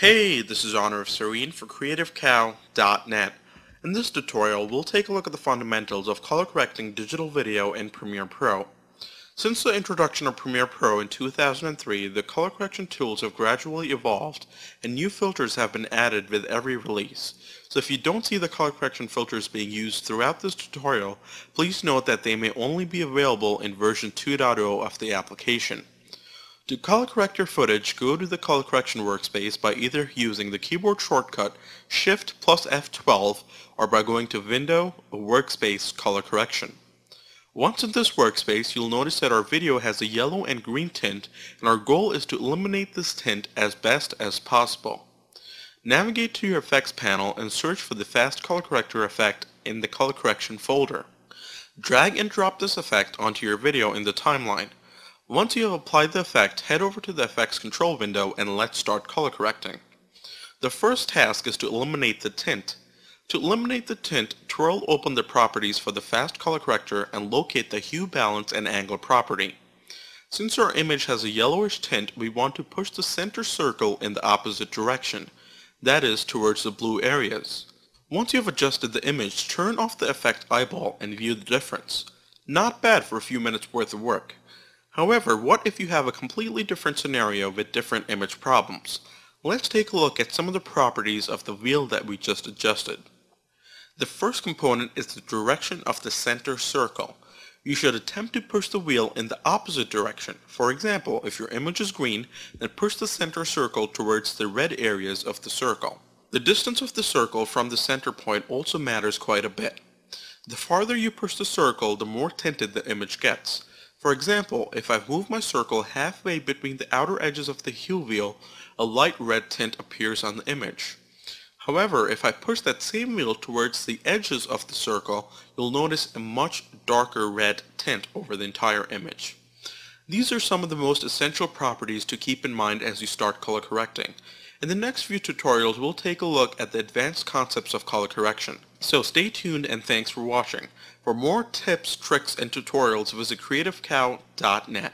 Hey, this is Aanarav Sareen for CreativeCow.net. In this tutorial, we'll take a look at the fundamentals of color correcting digital video in Premiere Pro. Since the introduction of Premiere Pro in 2003, the color correction tools have gradually evolved and new filters have been added with every release. So if you don't see the color correction filters being used throughout this tutorial, please note that they may only be available in version 2.0 of the application. To color correct your footage, go to the color correction workspace by either using the keyboard shortcut Shift plus F12 or by going to Window, Workspace, Color Correction. Once in this workspace, you'll notice that our video has a yellow and green tint and our goal is to eliminate this tint as best as possible. Navigate to your effects panel and search for the Fast Color Corrector effect in the Color Correction folder. Drag and drop this effect onto your video in the timeline. Once you have applied the effect, head over to the effects control window and let's start color correcting. The first task is to eliminate the tint. To eliminate the tint, twirl open the properties for the fast color corrector and locate the hue balance and angle property. Since our image has a yellowish tint, we want to push the center circle in the opposite direction, that is towards the blue areas. Once you have adjusted the image, turn off the effect eyeball and view the difference. Not bad for a few minutes worth of work. However, what if you have a completely different scenario with different image problems? Let's take a look at some of the properties of the wheel that we just adjusted. The first component is the direction of the center circle. You should attempt to push the wheel in the opposite direction. For example, if your image is green, then push the center circle towards the red areas of the circle. The distance of the circle from the center point also matters quite a bit. The farther you push the circle, the more tinted the image gets. For example, if I move my circle halfway between the outer edges of the hue wheel, a light red tint appears on the image. However, if I push that same wheel towards the edges of the circle, you'll notice a much darker red tint over the entire image. These are some of the most essential properties to keep in mind as you start color correcting. In the next few tutorials, we'll take a look at the advanced concepts of color correction. So stay tuned and thanks for watching. For more tips, tricks, and tutorials, visit CreativeCow.net.